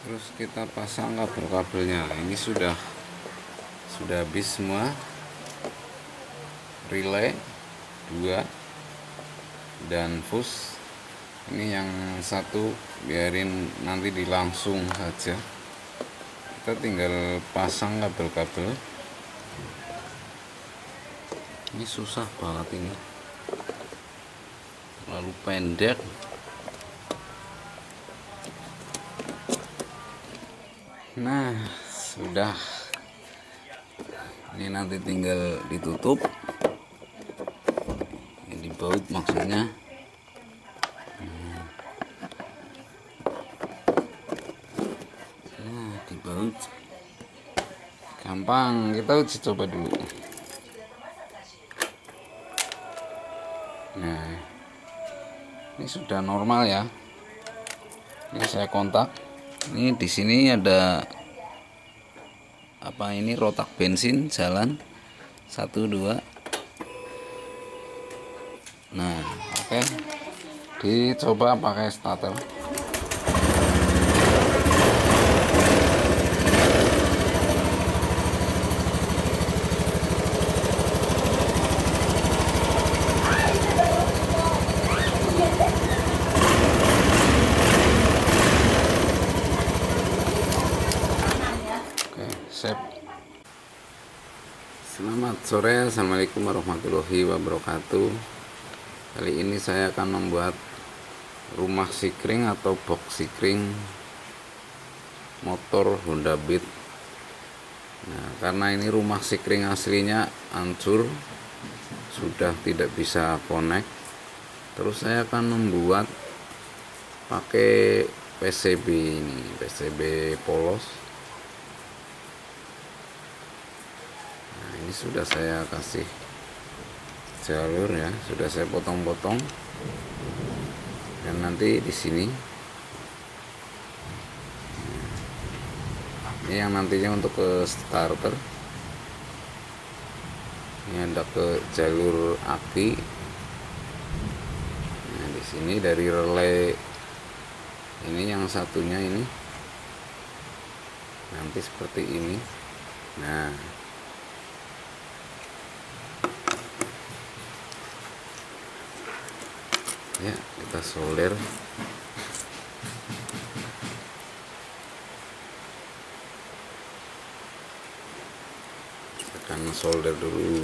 terus kita pasang kabel-kabelnya ini sudah sudah habis semua. Relay dua dan fuse ini yang satu biarin nanti dilangsung saja. Kita tinggal pasang kabel-kabel ini susah banget ini. Lalu pendek nah sudah. Ini nanti tinggal ditutup. Ini baut maksudnya. Nah dibaut. Gampang kita uji coba dulu. Nah ini sudah normal ya. Ini saya kontak ini di sini ada apa ini rotak bensin jalan. Satu dua. Nah oke. Okay. dicoba pakai starter sore. Assalamualaikum warahmatullahi wabarakatuh. Kali ini saya akan membuat rumah sikring atau box sikring motor Honda Beat. Nah karena ini rumah sikring aslinya hancur sudah tidak bisa connect terus saya akan membuat pakai PCB ini PCB polos sudah saya kasih jalur ya sudah saya potong-potong. Dan nanti di sini. Ini yang nantinya untuk ke starter. Ini ada ke jalur aki nah di sini dari relay ini yang satunya ini. Nanti seperti ini. Nah ya kita solder akan solder dulu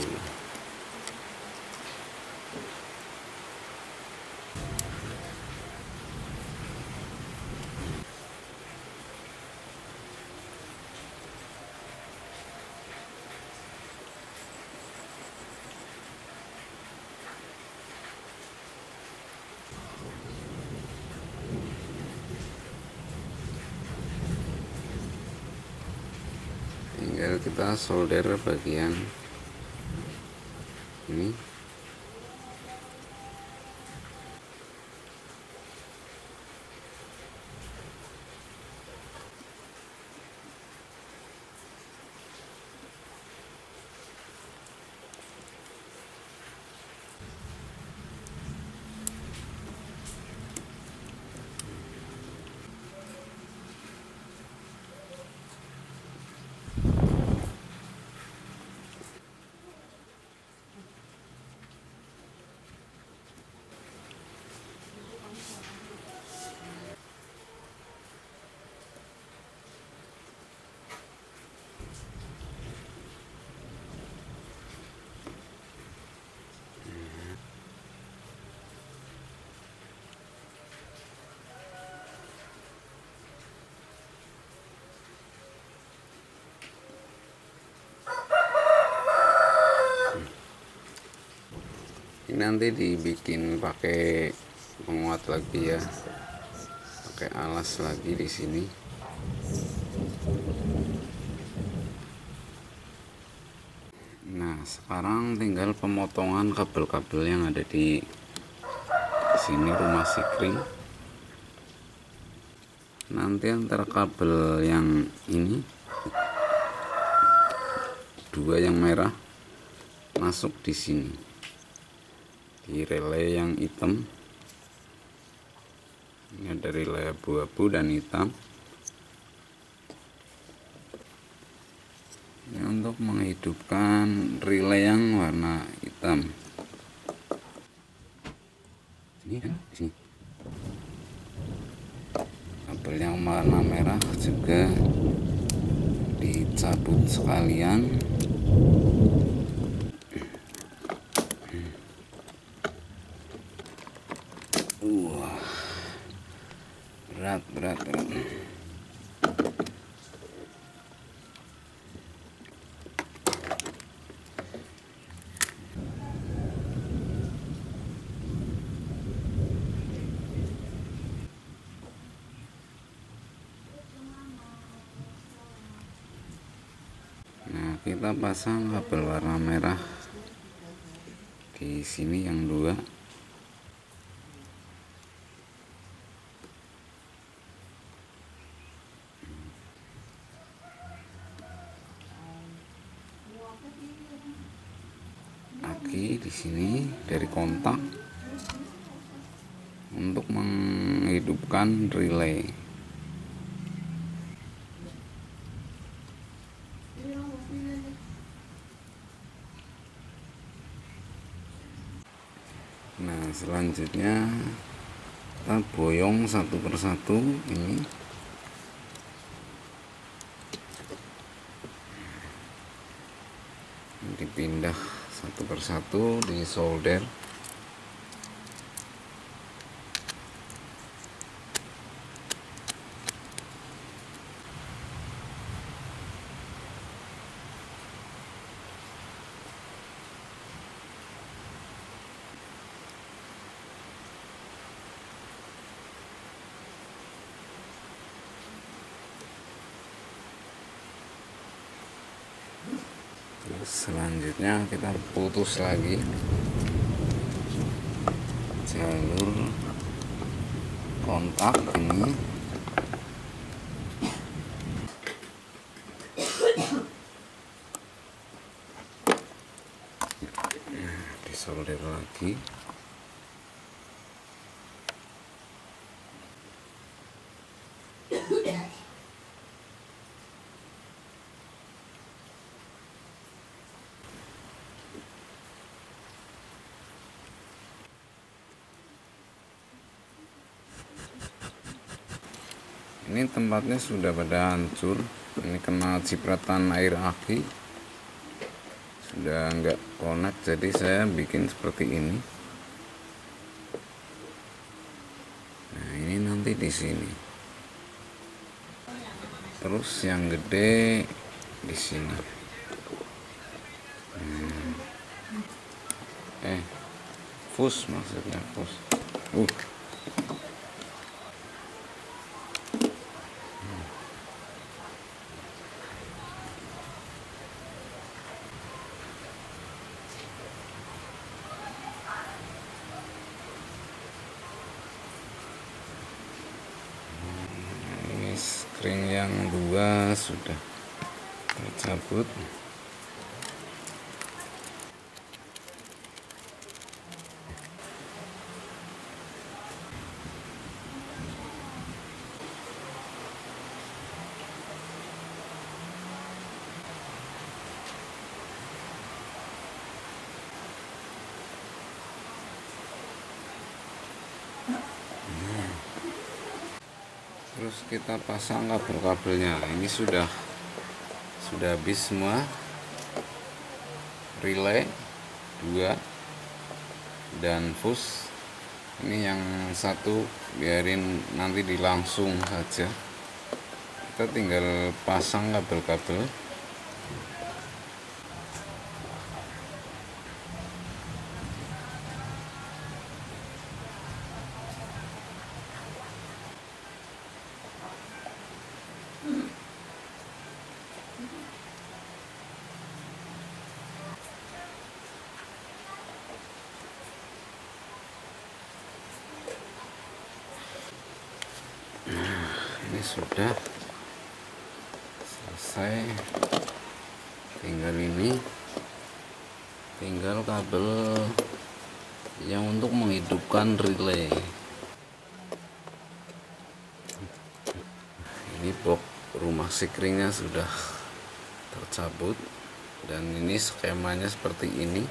tinggal kita solder bagian ini ini nanti dibikin pakai penguat lagi ya. Pakai alas lagi di sini. Nah sekarang tinggal pemotongan kabel-kabel yang ada di sini rumah sikring nanti antara kabel yang ini dua yang merah masuk di sini di relay yang hitam. Ini ada relay abu-abu dan hitam. Ini untuk menghidupkan relay yang warna hitam. Ini kan sini. Kabel yang warna merah juga dicabut sekalian. Berat berat berat Nah, kita pasang kabel warna merah di sini yang dua. Aki di sini dari kontak untuk menghidupkan relay. Nah, selanjutnya kita boyong satu persatu ini. Dipindah satu persatu di selanjutnya kita putus lagi. Jalur kontak ini. Nah, disolder lagi ini tempatnya sudah pada hancur. Ini kena cipratan air aki sudah enggak connect jadi saya bikin seperti ini. Nah ini nanti di sini. Terus yang gede di sini. Hmm. eh fus maksudnya fus. Uh ini screen yang dua sudah tercabut terus kita pasang kabel-kabelnya ini sudah sudah habis semua. Relay dua dan fuse ini yang satu biarin nanti dilangsung saja. Kita tinggal pasang kabel-kabel ini sudah. Selesai. Tinggal ini. Tinggal kabel yang untuk menghidupkan relay. Ini box rumah sikringnya sudah tercabut. Dan ini skemanya seperti ini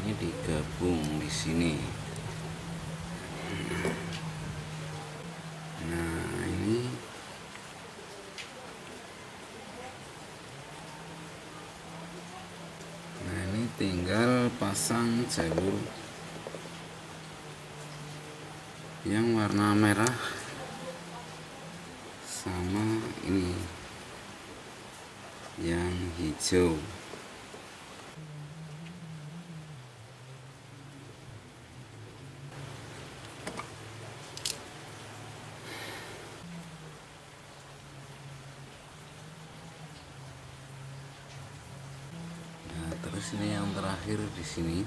ini digabung di sini. Nah ini nah ini tinggal pasang jalur yang warna merah sama ini yang hijau Nah, terus ini yang terakhir di sini.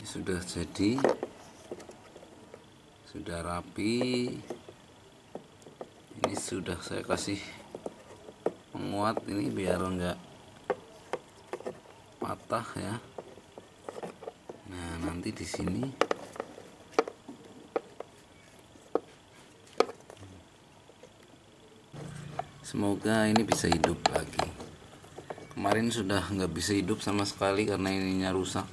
Ini sudah jadi. Sudah rapi. Ini sudah saya kasih penguat ini biar enggak patah ya. Nah, nanti di sini Semoga ini bisa hidup lagi. Kemarin sudah nggak bisa hidup sama sekali karena ininya rusak.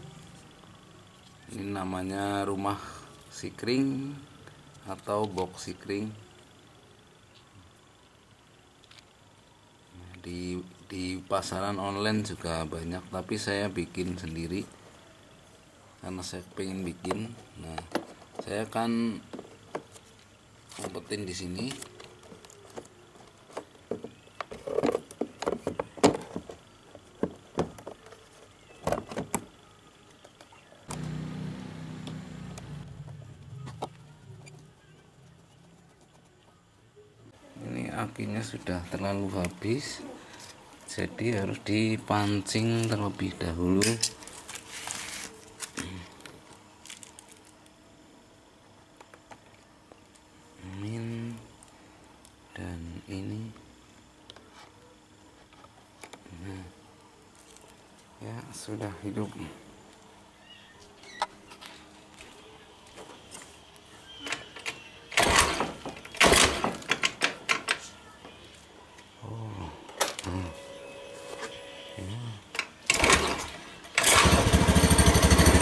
Ini namanya rumah sikring atau box sikring. Nah, Di di pasaran online juga banyak, tapi saya bikin sendiri karena saya pengen bikin. Nah, saya akan umpetin di sini. Ini akinya sudah terlalu habis jadi harus dipancing terlebih dahulu. Amin. Dan ini. Nah. ya sudah hidup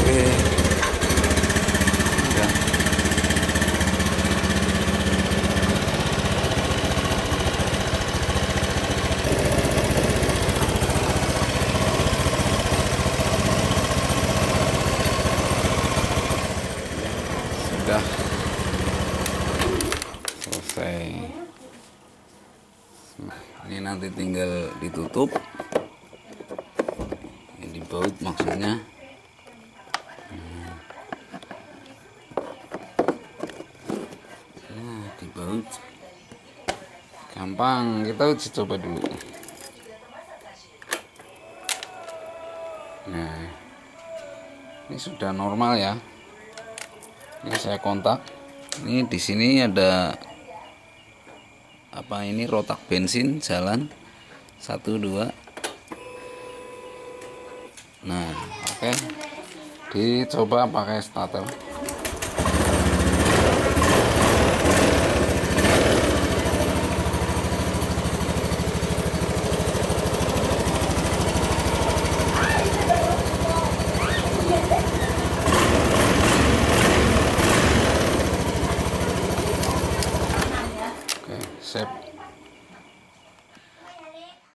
Oke. Udah. Sudah selesai. Ini nanti tinggal ditutup. Ini dibaut maksudnya. Nah, Gampang, kita uji coba dulu. Nah, ini sudah normal ya. Ini saya kontak. Ini di sini ada apa ini rotak bensin jalan satu dua. Nah, oke. Dicoba pakai starter.